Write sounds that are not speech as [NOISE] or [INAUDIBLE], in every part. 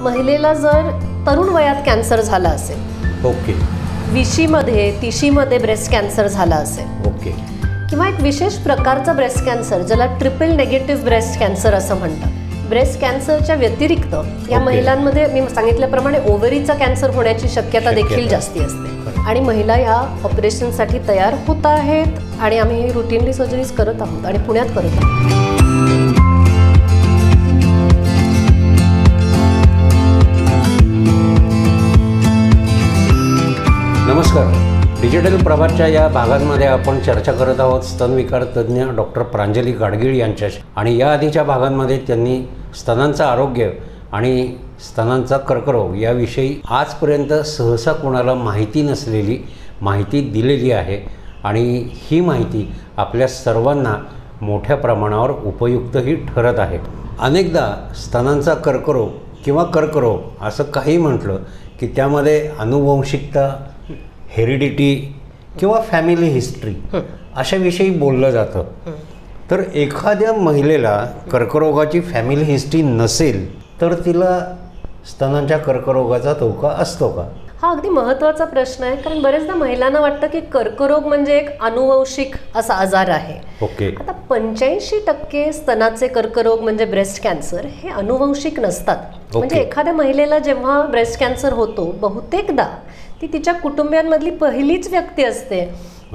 महिलेला जर तरुण वयात कॅन्सर झाला असेल ओके. विशीमध्ये तिशीमध्ये ब्रेस्ट कॅन्सर झाला असेल ओके. किंवा एक विशेष प्रकारचा ब्रेस्ट कॅन्सर ज्याला ट्रिपल नेगेटिव्ह ब्रेस्ट कॅन्सर असं म्हणतात ब्रेस्ट कॅन्सरच्या व्यतिरिक्त या. महिलांमध्ये मी सांगितल्याप्रमाणे ओव्हरीचा कॅन्सर होण्याची शक्यता देखील. जास्ती असते. आणि महिला या ऑपरेशनसाठी तयार होत आहेत आणि आम्ही ही रुटीनली सर्जरीज करत आहोत आणि पुण्यात करत आहोत. नमस्कार. डिजिटल प्रभातच्या या भागांमध्ये आपण चर्चा करत आहोत स्तनविकार तज्ज्ञ डॉक्टर प्रांजली गाडगीळ यांच्याशी. आणि या आधीच्या भागांमध्ये त्यांनी स्तनांचं आरोग्य आणि स्तनांचा कर्करोग याविषयी आजपर्यंत सहसा कोणाला माहिती नसलेली माहिती दिलेली आहे. आणि ही माहिती आपल्या सर्वांना मोठ्या प्रमाणावर उपयुक्तही ठरत आहे. अनेकदा स्तनांचा कर्करोग किंवा कर्करोग असं काही म्हटलं की त्यामध्ये अनुवंशिकता हेरिडिटी किंवा फॅमिली हिस्ट्री अशाविषयी बोललं जातं. तर एखाद्या महिलेला कर्करोगाची फॅमिली हिस्ट्री नसेल तर तिला स्तनांच्या कर्करोगाचा धोका असतो का? हा अगदी महत्त्वाचा प्रश्न आहे. कारण बरेचदा महिलांना वाटतं की कर्करोग म्हणजे एक अनुवंशिक असा आजार आहे. ओके. आता पंच्याऐंशी टक्के स्तनाचे कर्करोग म्हणजे ब्रेस्ट कॅन्सर हे अनुवंशिक नसतात. म्हणजे ओके. एखाद्या महिलेला जेव्हा ब्रेस्ट कॅन्सर होतो बहुतेकदा ती तिच्या कुटुंबियांमधली पहिलीच व्यक्ती असते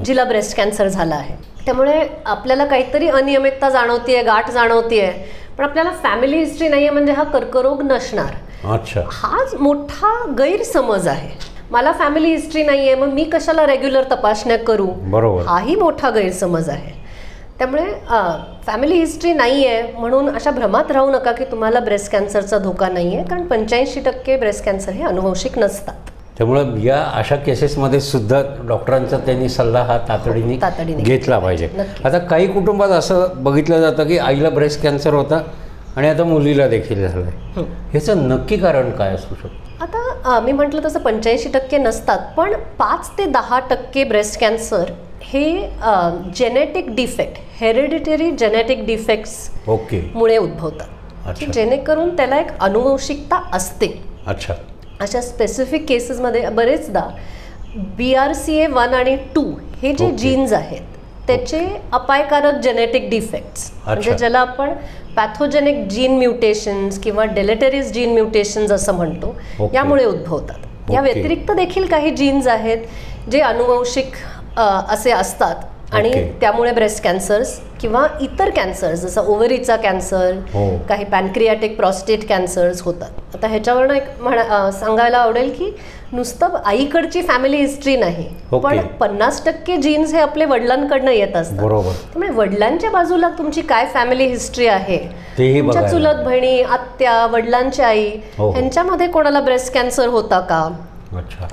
जिला ब्रेस्ट कॅन्सर झाला आहे. त्यामुळे आपल्याला काहीतरी अनियमितता जाणवतीये गाठ जाणवतीये पण आपल्याला फॅमिली हिस्ट्री नाहीये म्हणजे हा कर्करोग नसणार. अच्छा. हाच मोठा गैरसमज आहे. मला फॅमिली हिस्ट्री नाही आहे मग मी कशाला रेग्युलर तपासण्या करू? बरोबर. हाही मोठा गैरसमज आहे. त्यामुळे फॅमिली हिस्ट्री नाही आहे म्हणून अशा भ्रमात राहू नका की तुम्हाला ब्रेस्ट कॅन्सरचा धोका नाही आहे कारण पंच्याऐंशी टक्के ब्रेस्ट कॅन्सर हे अनुवंशिक नसतात. त्यामुळं या अशा केसेसमध्ये सुद्धा डॉक्टरांचा त्यांनी सल्ला हा तातडीने घेतला पाहिजे. आता काही कुटुंबात असं बघितलं जातं की आईला ब्रेस्ट कॅन्सर होता आणि आता मुलीला देखील झालं आहे ह्याचं नक्की कारण काय असू शकतं? आता मी म्हटलं तसं पंच्याऐंशी टक्के नसतात पण पाच ते दहा टक्के ब्रेस्ट कॅन्सर हे genetic defect hereditary genetic defects okay. मुळे उद्भवतात. जेणेकरून त्याला एक अनुवंशिकता असते. अच्छा. अशा स्पेसिफिक केसेसमध्ये बरेचदा B R C A one आणि टू हे जे. जीन्स आहेत त्याचे अपायकारक जेनेटिक डिफेक्ट्स म्हणजे. ज्याला आपण पॅथोजेनिक जीन म्युटेशन्स किंवा डेलेटरीज जीन म्युटेशन्स असं म्हणतो. यामुळे उद्भवतात या. व्यतिरिक्त देखील काही जीन्स आहेत जे अनुवंशिक असे असतात आणि. त्यामुळे ब्रेस्ट कॅन्सर्स किंवा इतर कॅन्सर्स जसं ओव्हरीचा कॅन्सर हो. काही पॅनक्रियाटिक प्रॉस्टेट कॅन्सर्स होतात आता ह्याच्यावरनं एक म्हणा सांगायला आवडेल की नुसतं आईकडची फॅमिली हिस्ट्री नाही. पण पन्नास टक्के जीन्स हे आपले वडिलांकडनं येत असतात बरोबर त्यामुळे वडिलांच्या बाजूला तुमची काय फॅमिली हिस्ट्री आहे तुमच्या. चुलत बहिणी आत्या वडिलांची आई हो, हो. ह्यांच्यामध्ये कोणाला ब्रेस्ट कॅन्सर होता का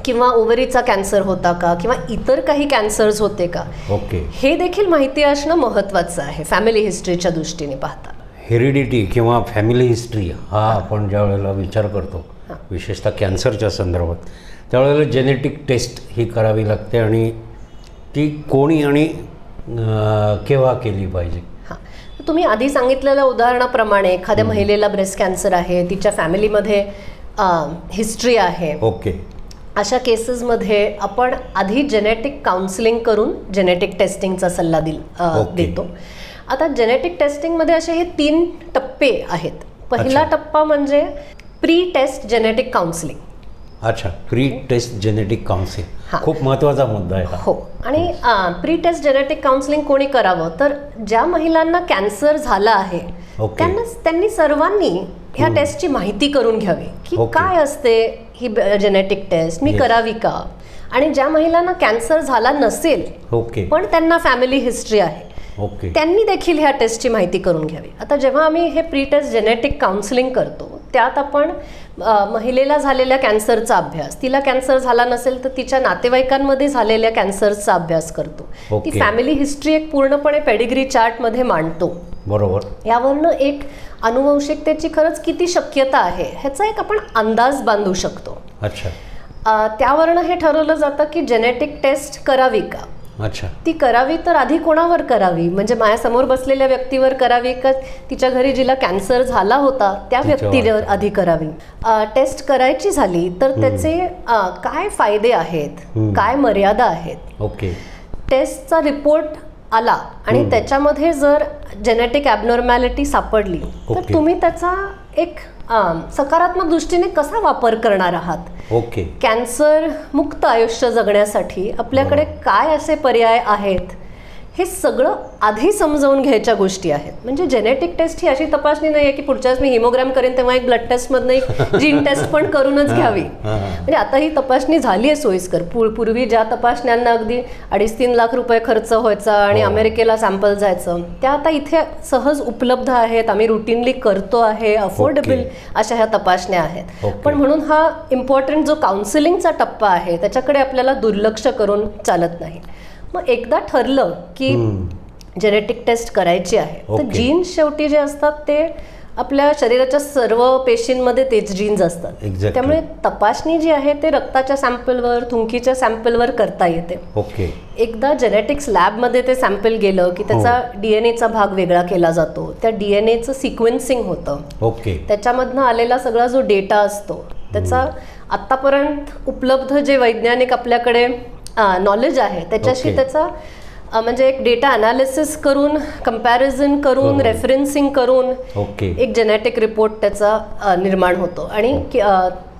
किंवा ओव्हरीचा कॅन्सर होता का? किंवा इतर काही कॅन्सर्स होते का? ओके. हे देखील माहिती असणं महत्त्वाचं आहे फॅमिली हिस्ट्रीच्या दृष्टीने पाहता. हेरिडिटी किंवा फॅमिली हिस्ट्री हा आपण ज्या वेळेला विचार करतो विशेषतः कॅन्सरच्या संदर्भात त्यावेळेला जेनेटिक टेस्ट ही करावी लागते आणि ती कोणी आणि केव्हा केली पाहिजे? हां. तुम्ही आधी सांगितलेल्या उदाहरणाप्रमाणे एखाद्या महिलेला ब्रेस्ट कॅन्सर आहे तिच्या फॅमिलीमध्ये हिस्ट्री आहे. ओके. अशा केसेसमध्ये आपण आधी जेनेटिक काउन्सिलिंग करून जेनेटिक टेस्टिंगचा सल्ला दिल. देतो आता जेनेटिक टेस्टिंगमध्ये असे हे तीन टप्पे आहेत पहिला. टप्पा म्हणजे प्री टेस्ट जेनेटिक काउन्सिलिंग अच्छा प्री टेस्ट जेनेटिक काउन्सिल हा. खूप महत्त्वाचा मुद्दा आहे हा आणि प्री टेस्ट जेनेटिक काउन्सिलिंग कोणी करावं तर ज्या महिलांना कॅन्सर झाला आहे. त्यांना त्यांनी सर्वांनी ह्या टेस्टची माहिती करून घ्यावी की. काय असते ही जेनेटिक टेस्ट मी. करावी का? आणि ज्या महिलांना कॅन्सर झाला नसेल ओके पण त्यांना फॅमिली हिस्ट्री आहे ओके त्यांनी देखील ह्या टेस्टची माहिती करून घ्यावी. आता जेव्हा आम्ही हे प्री टेस्ट जेनेटिक काउन्सिलिंग करतो त्यात आपण महिलेला झालेल्या कॅन्सरचा अभ्यास तिला कॅन्सर झाला नसेल तर तिच्या नातेवाईकांमध्ये झालेल्या कॅन्सरचा अभ्यास करतो. ती. फॅमिली हिस्ट्री एक पूर्णपणे पेडिग्री चार्टमध्ये मांडतो. बरोबर. यावरनं एक अनुवंशिकतेची खरंच किती शक्यता आहे ह्याचा एक आपण अंदाज बांधू शकतो. अच्छा. त्यावरनं हे ठरवलं जातं की जेनेटिक टेस्ट करावी का? अच्छा. ती करावी तर आधी कोणावर करावी? म्हणजे माझ्यासमोर बसलेल्या व्यक्तीवर करावी का? तिच्या घरी जिला कॅन्सर झाला होता त्या. व्यक्तीवर आधी करावी. टेस्ट करायची झाली तर त्याचे काय फायदे आहेत. काय मर्यादा आहेत? ओके. टेस्टचा रिपोर्ट आला. आणि त्याच्यामध्ये जर जेनेटिक ॲबनॉर्मॅलिटी सापडली तर. तुम्ही त्याचा एक सकारात्मक दृष्टीने कसा वापर करणार आहात? ओके. कॅन्सर मुक्त आयुष्य जगण्यासाठी आपल्याकडे काय असे पर्याय आहेत? हे सगळं आधी समजावून घ्यायच्या गोष्टी आहेत म्हणजे जेनेटिक टेस्ट ही अशी तपासणी नाही आहे की पुढच्या वेळेस मी हिमोग्राम करेन तेव्हा एक ब्लड टेस्टमधनं एक [LAUGHS] जीन टेस्ट पण करूनच घ्यावी. म्हणजे आता ही तपासणी झाली आहे सोयीस्कर पूर- पूर्वी ज्या तपासण्यांना अगदी अडीच तीन लाख रुपये खर्च व्हायचा आणि हो. अमेरिकेला सॅम्पल जायचं त्या आता इथे सहज उपलब्ध आहेत आम्ही रुटीनली करतो आहे अफोर्डेबल. अशा ह्या तपासण्या आहेत. पण म्हणून हा इम्पॉर्टंट जो काउन्सिलिंगचा टप्पा आहे त्याच्याकडे आपल्याला दुर्लक्ष करून चालत नाही मग एकदा ठरलं की. जेनेटिक टेस्ट करायची आहे. तर. जीन्स शेवटी जे असतात ते आपल्या शरीराच्या सर्व पेशींमध्ये तेच जीन्स असतात. Exactly. त्यामुळे तपासणी जी आहे ते रक्ताच्या सॅम्पलवर थुंकीच्या सॅम्पलवर करता येते. ओके. एकदा जेनेटिक्स लॅबमध्ये ते सॅम्पल गेलं की त्याचा डी एन एचा भाग वेगळा केला जातो. त्या डी एन एचं सिक्वेन्सिंग होतं. ओके. त्याच्यामधनं आलेला सगळा जो डेटा असतो त्याचा आत्तापर्यंत उपलब्ध जे वैज्ञानिक आपल्याकडे नॉलेज आहे त्याच्याशी. त्याचा म्हणजे एक डेटा अनालिसिस करून कंपॅरिझन करून. रेफरन्सिंग करून एक जेनेटिक रिपोर्ट त्याचा निर्माण होतो आणि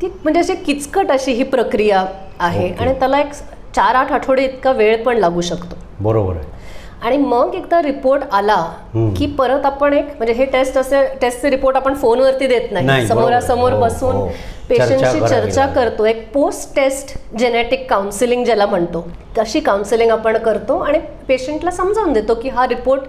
ती म्हणजे अशी किचकट अशी ही प्रक्रिया आहे. आणि त्याला एक चार आठ आठवडे इतका वेळ पण लागू शकतो बरोबर आहे आणि मग एकदा रिपोर्ट आला. की परत आपण एक म्हणजे हे टेस्ट असे टेस्टचे रिपोर्ट आपण फोनवरती देत नाही. समोरासमोर हो, बसून हो. पेशंटशी चर्चा. करतो एक पोस्ट टेस्ट जेनेटिक काउन्सिलिंग ज्याला म्हणतो तशी काउन्सिलिंग आपण करतो आणि पेशंटला समजावून देतो की हा रिपोर्ट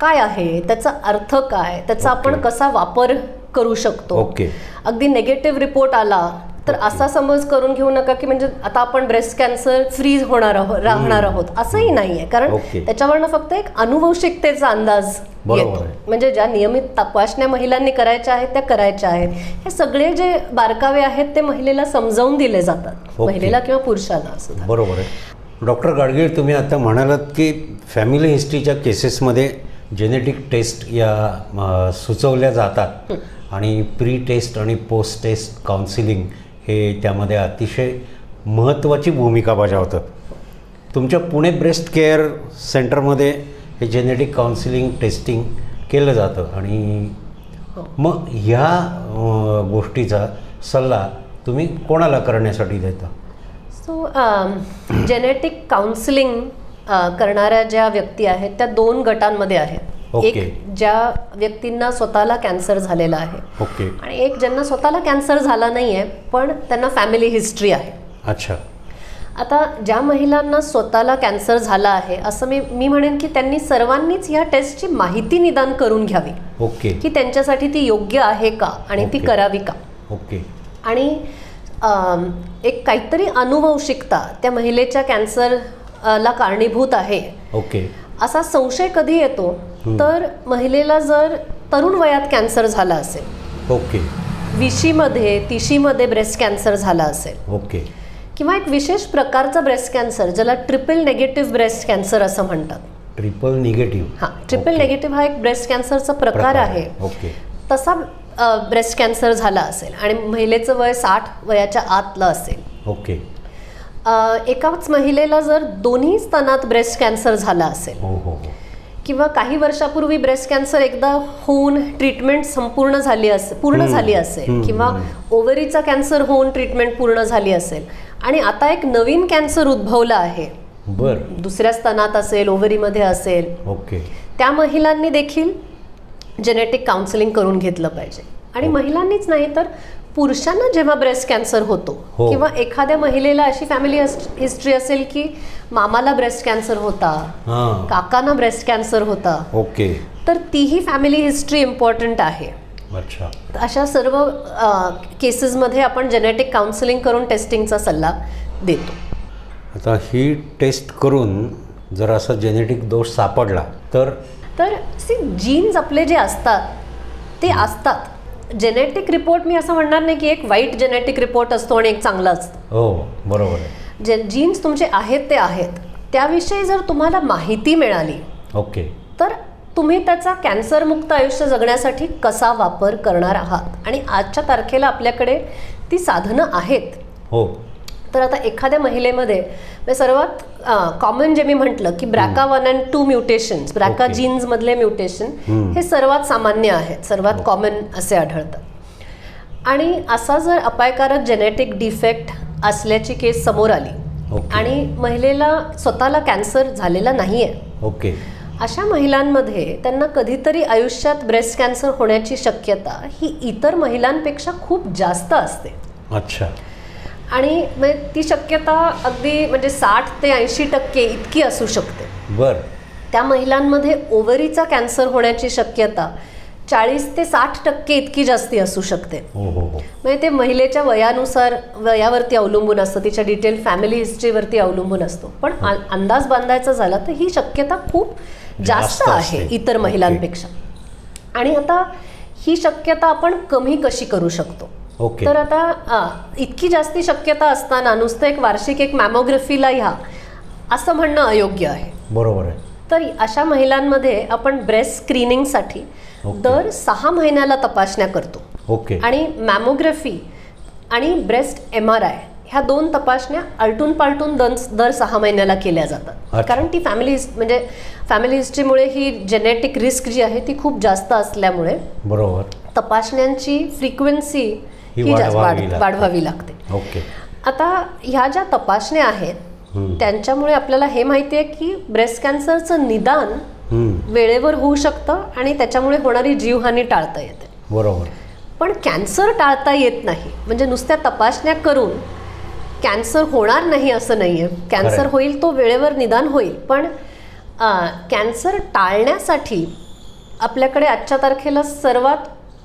काय आहे त्याचा अर्थ काय त्याचा आपण. कसा वापर करू शकतो ओके. अगदी नेगेटिव्ह रिपोर्ट आला तर असा समज करून घेऊ नका की म्हणजे आता आपण ब्रेस्ट कॅन्सर फ्री होणार आहोत राहणार आहोत. असंही नाहीये. कारण. त्याच्यावरनं फक्त एक अनुवंशिकतेचा अंदाज येतो. म्हणजे ज्या नियमित तपासण्या महिलांनी करायच्या आहेत त्या करायच्या आहेत. हे सगळे जे बारकावे आहेत ते महिलेला समजावून दिले जातात. महिलेला किंवा पुरुषाला बरोबर आहे. डॉक्टर गाडगीळ तुम्ही आता म्हणालात की फॅमिली हिस्ट्रीच्या केसेसमध्ये जेनेटिक टेस्ट या सुचवल्या जातात. आणि प्री टेस्ट आणि पोस्ट टेस्ट काउन्सिलिंग हे त्यामध्ये अतिशय महत्त्वाची भूमिका बजावतात तुमच्या पुणे ब्रेस्ट केअर सेंटरमध्ये हे जेनेटिक काउन्सिलिंग टेस्टिंग केलं जातं आणि मग ह्या गोष्टीचा सल्ला तुम्ही कोणाला करण्यासाठी देता? सो जेनेटिक काउन्सिलिंग करणाऱ्या ज्या व्यक्ती आहेत त्या दोन गटांमध्ये आहेत. ओके. एक ज्या व्यक्तींना स्वतःला कॅन्सर झालेला आहे. ओके आणि एक ज्यांना स्वतःला कॅन्सर झाला नाही आहे पण त्यांना फॅमिली हिस्ट्री आहे. अच्छा. आता ज्या महिलांना स्वतःला कॅन्सर झाला आहे असं मी मी म्हणेन की त्यांनी सर्वांनीच या टेस्टची माहिती निदान करून घ्यावी. ओके की त्यांच्यासाठी ती योग्य आहे का आणि ती. करावी का? ओके आणि एक काहीतरी अनुवंशिकता त्या महिलेच्या कॅन्सरला कारणीभूत आहे. ओके असा संशय कधी येतो? तर महिलेला जर तरुण वयात कॅन्सर झाला असेल ओके. विशीमध्ये तिशीमध्ये ब्रेस्ट कॅन्सर झाला असेल ओके. किंवा एक विशेष प्रकारचा ब्रेस्ट कॅन्सर ज्याला ट्रिपल नेगेटिव्ह ब्रेस्ट कॅन्सर असं म्हणतात. Triple negative. हां ट्रिपल नेगेटिव्ह हा एक ब्रेस्ट कॅन्सरचा प्रकार आहे. ओके. तसा ब्रेस्ट कॅन्सर झाला असेल आणि महिलेचं वय साठ वयाच्या आतलं असेल. ओके. एकाच महिलेला जर दोन्ही स्तनात ब्रेस्ट कॅन्सर झाला असेल हो हो हो. किंवा काही वर्षापूर्वी ब्रेस्ट कॅन्सर एकदा होऊन ट्रीटमेंट संपूर्ण झाली असेल पूर्ण झाली असेल किंवा ओव्हरीचा कॅन्सर होऊन ट्रीटमेंट पूर्ण झाली असेल. आणि आता एक नवीन कॅन्सर उद्भवला आहे. बर. दुसऱ्या स्तनात असेल ओव्हरीमध्ये असेल. ओके. त्या महिलांनी देखील जेनेटिक काउन्सिलिंग करून घेतलं पाहिजे. आणि हो. महिलांनीच नाही तर पुरुषांना जेव्हा ब्रेस्ट कॅन्सर होतो हो. किंवा एखाद्या महिलेला अशी फॅमिली हिस्ट्री असेल की मामाला ब्रेस्ट कॅन्सर होता हां. काकांना ब्रेस्ट कॅन्सर होता ओके. तर तीही फॅमिली हिस्ट्री इम्पॉर्टंट आहे. अच्छा. अशा सर्व केसेसमध्ये आपण जेनेटिक काउन्सिलिंग करून टेस्टिंगचा सल्ला देतो. आता ही टेस्ट करून जर असा जेनेटिक दोष सापडला तर? तर सी जीन्स आपले जे असतात ते असतात. जेनेटिक रिपोर्ट मी असं म्हणणार नाही की एक वाईट जेनेटिक रिपोर्ट असतो आणि एक चांगला असतो. हो बरोबर जे जीन्स तुमचे आहेत ते आहेत. त्याविषयी जर तुम्हाला माहिती मिळाली ओके. तर तुम्ही त्याचा कॅन्सरमुक्त आयुष्य जगण्यासाठी कसा वापर करणार आहात? आणि आजच्या तारखेला आपल्याकडे ती साधनं आहेत. हो. तर आता एखाद्या महिलेमध्ये म्हणजे सर्वात कॉमन जे मी म्हटलं की BRCA one and two mutations BRCA Okay. जीन्समधले म्युटेशन हे सर्वात सामान्य आहेत सर्वात कॉमन असे आढळतात. आणि असा जर अपायकारक जेनेटिक डिफेक्ट असल्याची केस समोर आली. आणि महिलेला स्वतःला कॅन्सर झालेला नाही आहे ओके अशा महिलांमध्ये त्यांना कधीतरी आयुष्यात ब्रेस्ट कॅन्सर होण्याची शक्यता ही इतर महिलांपेक्षा खूप जास्त असते. अच्छा. आणि म्हणजे ती शक्यता अगदी म्हणजे साठ ते ऐंशी टक्के इतकी असू शकते. बर. त्या महिलांमध्ये ओव्हरीचा कॅन्सर होण्याची शक्यता चाळीस ते साठ टक्के इतकी जास्ती असू शकते. हो हो हो. म्हणजे ते महिलेच्या वयानुसार वयावरती अवलंबून असतं तिच्या डिटेल फॅमिली हिस्ट्रीवरती अवलंबून असतो. पण अंदाज बांधायचा झाला तर ही शक्यता खूप जास्त आहे. इतर. महिलांपेक्षा. आणि आता ही शक्यता आपण कमी कशी करू शकतो? ओके तर आता इतकी जास्ती शक्यता असताना नुसतं एक वार्षिक एक मॅमोग्राफीला ह्या असं म्हणणं अयोग्य आहे. बरोबर आहे. तर अशा महिलांमध्ये आपण ब्रेस्ट स्क्रीनिंगसाठी. दर सहा महिन्याला तपासण्या करतो. ओके आणि मॅमोग्राफी आणि ब्रेस्ट एम आर आय ह्या दोन तपासण्या आलटून पालटून दर दर सहा महिन्याला केल्या जातात. कारण ती फॅमिली म्हणजे फॅमिली हिस्ट्रीमुळे ही जेनेटिक रिस्क जी आहे ती खूप जास्त असल्यामुळे बरोबर. तपासण्यांची फ्रिक्वेन्सी वाढवावी वाढ- लागते. वाढवावी लागते. ओके. आता ह्या ज्या तपासण्या आहेत. त्यांच्यामुळे आपल्याला हे माहिती आहे की ब्रेस्ट कॅन्सरचं निदान वेळेवर होऊ शकतं आणि त्याच्यामुळे होणारी जीवहानी टाळता येते. बरोबर. पण कॅन्सर टाळता येत नाही. म्हणजे नुसत्या तपासण्या करून कॅन्सर होणार नाही असं नाही आहे कॅन्सर. होईल तो वेळेवर निदान होईल. पण कॅन्सर टाळण्यासाठी आपल्याकडे आजच्या तारखेला सर्वात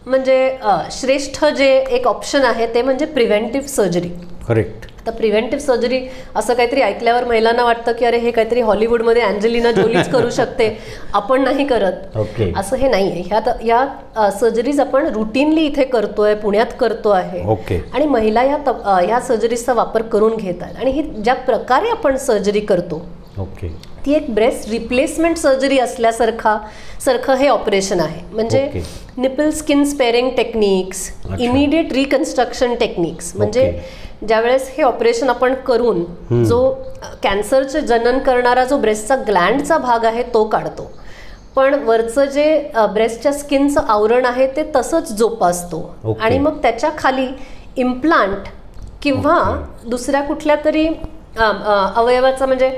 म्हणजे श्रेष्ठ जे एक ऑप्शन आहे ते म्हणजे प्रिव्हेंटिव्ह सर्जरी करेक्ट आता प्रिव्हेंटिव्ह सर्जरी असं काहीतरी ऐकल्यावर महिलांना वाटतं की अरे हे काहीतरी हॉलिवूडमध्ये अँजेलिना जोलीच करू शकते. [LAUGHS] आपण नाही करत. ओके. असं हे नाही आहे ह्या या सर्जरीज आपण रुटीनली इथे करतोय पुण्यात करतो आहे ओके. आणि महिला या ह्या सर्जरीचा वापर करून घेत आहेत आणि ही ज्या प्रकारे आपण सर्जरी करतो ओके. ती एक ब्रेस्ट रिप्लेसमेंट सर्जरी असल्यासारखा सारखं हे ऑपरेशन आहे. म्हणजे. Nipple skin sparing techniques. Immediate reconstruction techniques म्हणजे ज्यावेळेस हे ऑपरेशन आपण करून जो कॅन्सरचे जनन करणारा जो ब्रेस्टचा ग्लँडचा भाग आहे तो काढतो. पण वरचं जे ब्रेस्टच्या स्किनचं आवरण आहे ते तसंच जोपासतो. आणि मग त्याच्याखाली इम्प्लांट किंवा दुसऱ्या कुठल्या तरी अवयवाचा म्हणजे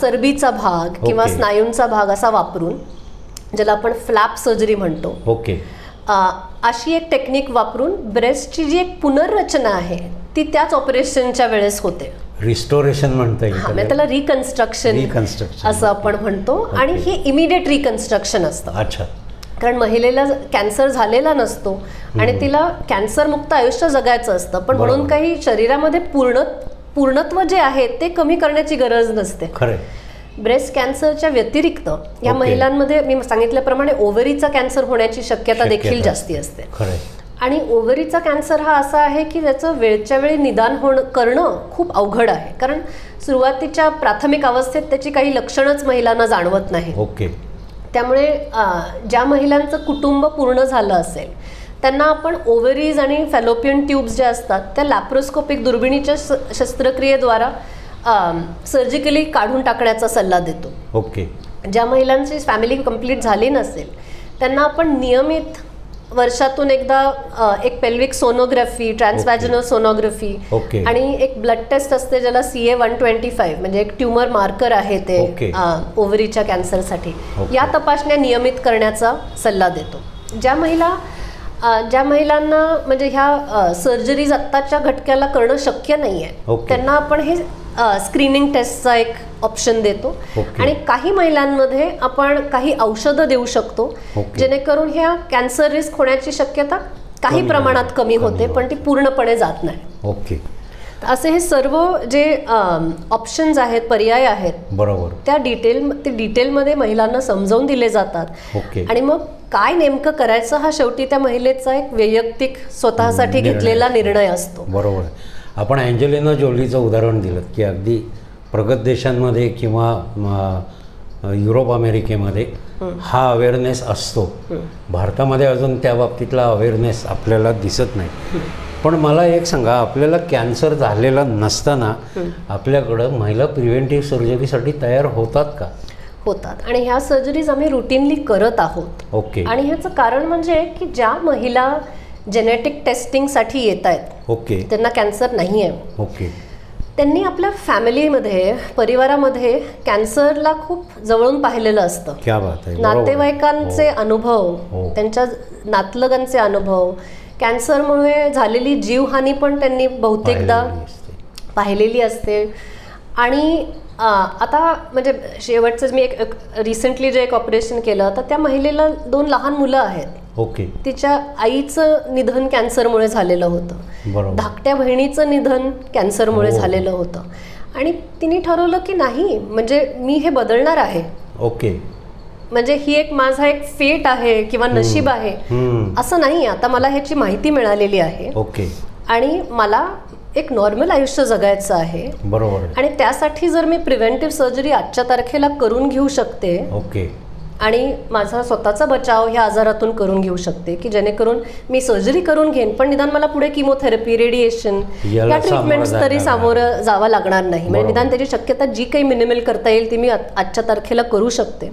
चरबीचा भाग किंवा. स्नायूंचा भाग असा वापरून ज्याला आपण फ्लॅप सर्जरी म्हणतो. ओके. अशी एक टेक्निक वापरून ब्रेस्टची जी एक पुनर्रचना आहे ती त्याच ऑपरेशनच्या वेळेस होते. रिस्टोरेशन म्हणता येईल हा म्हणजे त्याला रिकन्स्ट्रक्शन. असं आपण म्हणतो आणि हे इमिडिएट रिकन्स्ट्रक्शन असतं. अच्छा. कारण महिलेला कॅन्सर झालेला नसतो आणि तिला कॅन्सरमुक्त आयुष्य जगायचं असतं. पण म्हणून. काही शरीरामध्ये पूर्ण पूर्णत्व जे आहे ते कमी करण्याची गरज नसते. खरंय. ब्रेस्ट कॅन्सरच्या व्यतिरिक्त या. महिलांमध्ये मी सांगितल्याप्रमाणे ओव्हरीचा कॅन्सर होण्याची शक्यता देखील. जास्ती असते. आणि ओव्हरीचा कॅन्सर हा असा आहे की त्याचं वेळच्या वेळी निदान होणं करणं खूप अवघड आहे. कारण सुरुवातीच्या प्राथमिक अवस्थेत त्याची काही लक्षणंच महिलांना जाणवत नाही ओके. त्यामुळे ज्या महिलांचं कुटुंब पूर्ण झालं असेल त्यांना आपण ओव्हरीज आणि फॅलोपियन ट्यूब्स ज्या असतात त्या लॅप्रोस्कोपिक दुर्बिणीच्या शस्त्रक्रियेद्वारा सर्जिकली काढून टाकण्याचा सल्ला देतो. ओके. ज्या महिलांची फॅमिली कंप्लीट झाली नसेल त्यांना आपण नियमित वर्षातून एकदा एक पेल्विक सोनोग्राफी ट्रान्सवॅजनल सोनोग्राफी. आणि एक ब्लड टेस्ट असते ज्याला C A one twenty five म्हणजे एक ट्युमर मार्कर आहे ते ओव्हरीच्या कॅन्सरसाठी. या तपासण्या नियमित करण्याचा सल्ला देतो. ज्या महिला ज्या महिलांना म्हणजे ह्या सर्जरीज आत्ताच्या घटक्याला करणं शक्य नाही आहे ओके. त्यांना आपण हे स्क्रीनिंग टेस्टचा एक ऑप्शन देतो ओके. आणि काही महिलांमध्ये आपण काही औषधं देऊ शकतो ओके. जेणेकरून ह्या कॅन्सर रिस्क होण्याची शक्यता काही प्रमाणात. कमी होते पण ती पूर्णपणे जात नाही ओके असे हे सर्व जे ऑप्शन्स आहेत पर्याय आहेत बरोबर त्या डिटेल ते डिटेलमध्ये महिलांना समजावून दिले जातात ओके आणि मग काय नेमकं करायचं? हा शेवटी त्या महिलेचा एक वैयक्तिक स्वतःसाठी घेतलेला. निर्णय असतो. बरोबर आपण अँजेलिना जोलीचं उदाहरण दिलं की अगदी प्रगत देशांमध्ये किंवा युरोप अमेरिकेमध्ये हा. अवेअरनेस असतो. भारतामध्ये अजून त्या बाबतीतला अवेअरनेस आपल्याला दिसत नाही. पण मला एक सांगा आपल्याला कॅन्सर झालेला नसताना आपल्याकडं महिला प्रिव्हेंटिव्ह सर्जरीसाठी तयार होतात का? होतात. आणि ह्या सर्जरीज आम्ही रुटीनली करत आहोत. ओके. आणि ह्याचं कारण म्हणजे की ज्या महिला जेनेटिक टेस्टिंगसाठी येत आहेत ओके. त्यांना कॅन्सर नाही आहे ओके. त्यांनी आपल्या फॅमिलीमध्ये परिवारामध्ये कॅन्सरला खूप जवळून पाहिलेलं असतं. क्या बात आहे. बरोबर. आहे. नातेवाईकांचे अनुभव हो. त्यांच्या नातलगांचे अनुभव कॅन्सरमुळे झालेली जीवहानी पण त्यांनी बहुतेकदा पाहिलेली असते. आणि आता म्हणजे शेवटचं मी एक रिसेंटली जे एक ऑपरेशन केलं तर त्या महिलेला दोन लहान मुलं आहेत. ओके. तिच्या आईचं निधन कॅन्सरमुळे झालेलं होतं. बरोबर. धाकट्या बहिणीचं निधन कॅन्सरमुळे हो. झालेलं होतं. आणि तिने ठरवलं की नाही म्हणजे मी हे बदलणार आहे. ओके. म्हणजे ही एक माझा एक फेट आहे किंवा नशीब आहे. असं नाही आता मला ह्याची माहिती मिळालेली आहे. ओके. आणि मला एक नॉर्मल आयुष्य जगायचं आहे. बरोबर. आणि त्यासाठी जर मी प्रिव्हेंटिव्ह सर्जरी आजच्या तारखेला करून घेऊ शकते ओके. आणि माझा स्वतःचा बचाव ह्या आजारातून करून घेऊ शकते की जेणेकरून मी सर्जरी करून घेईन पण निदान मला पुढे किमोथेरपी रेडिएशन या ट्रीटमेंट्स सामोरं तरी सामोरं जावं लागणार नाही. म्हणजे. निदान त्याची शक्यता जी काही मिनिमल करता येईल ती मी आजच्या तारखेला करू शकते.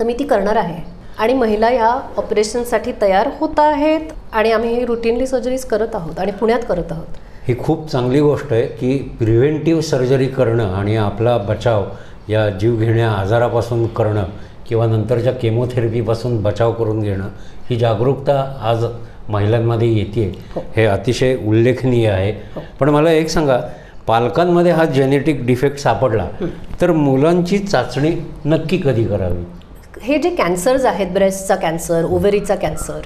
तर मी ती करणार आहे. आणि महिला ह्या ऑपरेशनसाठी तयार होत आहेत आणि आम्ही ही रुटीनली सर्जरीज करत आहोत आणि पुण्यात करत आहोत. ही खूप चांगली गोष्ट आहे की प्रिव्हेंटिव्ह सर्जरी करणं आणि आपला बचाव या जीवघेण्या आजारापासून करणं किंवा नंतरच्या केमोथेरपीपासून बचाव करून घेणं ही जागरूकता आज महिलांमध्ये येते हो. हे अतिशय उल्लेखनीय आहे. पण मला एक सांगा पालकांमध्ये हा जेनेटिक डिफेक्ट सापडला तर मुलांची चाचणी नक्की कधी करावी? हे जे कॅन्सर्स आहेत ब्रेस्टचा कॅन्सर ओव्हरीचा कॅन्सर.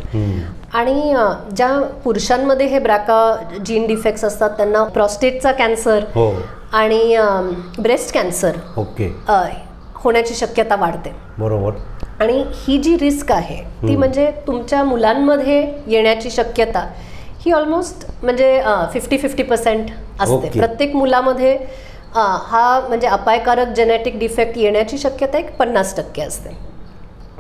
आणि ज्या पुरुषांमध्ये हे ब्रॅका जीन डिफेक्ट्स असतात त्यांना प्रॉस्टेटचा कॅन्सर हो. आणि ब्रेस्ट कॅन्सर ओके. होण्याची शक्यता वाढते. बरोबर. आणि ही जी रिस्क आहे ती म्हणजे तुमच्या मुलांमध्ये येण्याची शक्यता ही ऑलमोस्ट म्हणजे फिफ्टी फिफ्टी पर्सेंट असते. प्रत्येक मुलामध्ये हा म्हणजे अपायकारक जेनेटिक डिफेक्ट येण्याची शक्यता एक पन्नास टक्के असते.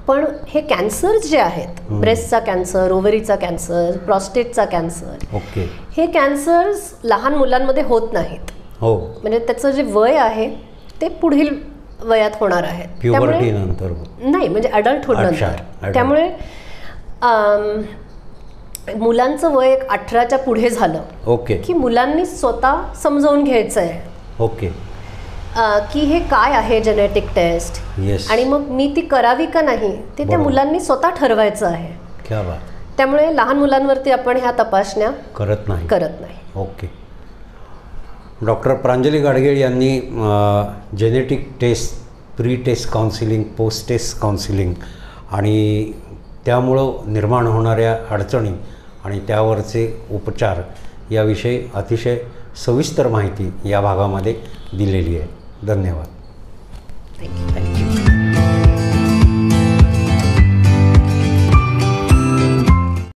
पण हे कॅन्सर्स जे आहेत ब्रेस्टचा कॅन्सर ओव्हरीचा कॅन्सर प्रॉस्टेटचा कॅन्सर ओके. हे कॅन्सर्स लहान मुलांमध्ये होत नाहीत. हो. म्हणजे त्याचं जे वय आहे ते पुढील वयात होणार आहे. प्युबर्टी नंतर नाही म्हणजे नंतर. adult. त्यामुळे मुलांचं वय एक अठराच्या पुढे झालं ओके. की मुलांनी स्वतः समजावून घ्यायचं आहे ओके. की हे काय आहे जेनेटिक टेस्ट येस आणि मग मी ती करावी का नाही ते त्या. मुलांनी स्वतः ठरवायचं आहे. क्या बात. त्यामुळे लहान मुलांवरती आपण ह्या तपासण्या करत नाही. करत नाही. ओके. डॉक्टर प्रांजली गाडगीळ यांनी genetic test pre test counselling post test counselling आणि त्यामुळं निर्माण होणाऱ्या अडचणी आणि त्यावरचे उपचार याविषयी अतिशय सविस्तर माहिती या भागामध्ये दिलेली आहे. धन्यवाद. Thank you thank you